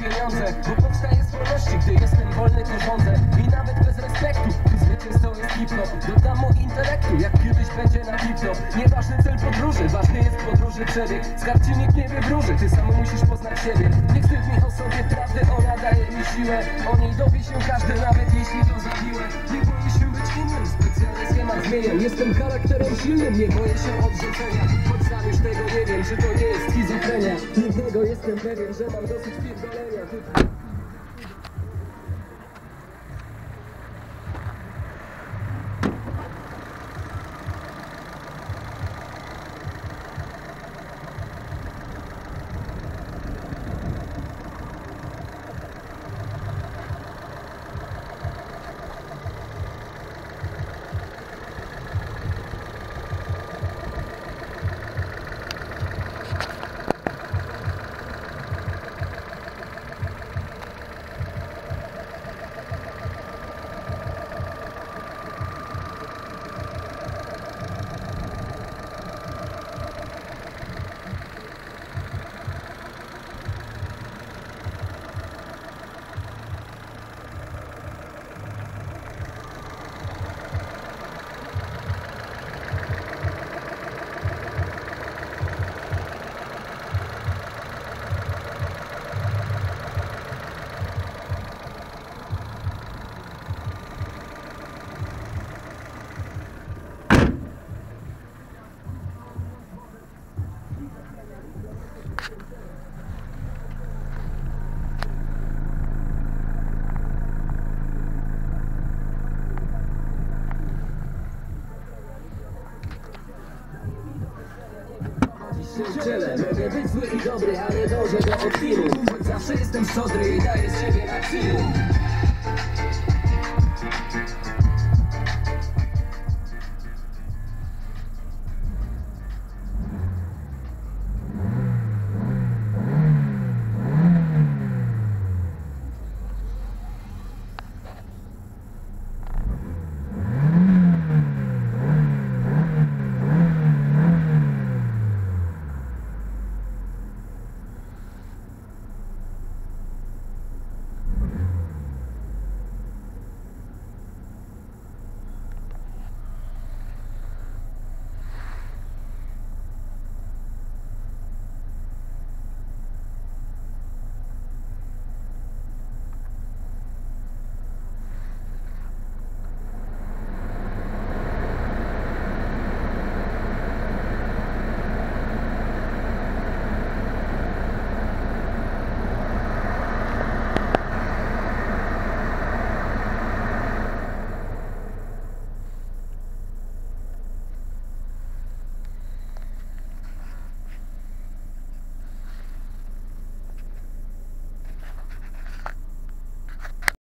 pieniądze Bo powstaje z wolności, gdy jestem wolny to rządzę. I nawet bez respektu, zwycięstwo jest hip-hop. Dodam mu intelektu, jak kiedyś będzie na hip-hop. Nieważny cel podróży, ważny jest podróży przebieg. Z kart ci nikt nie wywróży, ty sam musisz poznać siebie. Nie wstyd mi o sobie prawdy, ona daje mi siłę. O niej dowie się każdy, nawet jeśli to zawiłe Nie boję się być innym, specjalny schemat zmieniam. Jestem charakterem silnym, nie boję się odrzucenia jestem pewien, że mam dosyć pierdolenia Mogę być zły i dobry, a nie dążę do Choć zawsze jestem szczodry i daję z siebie maksimum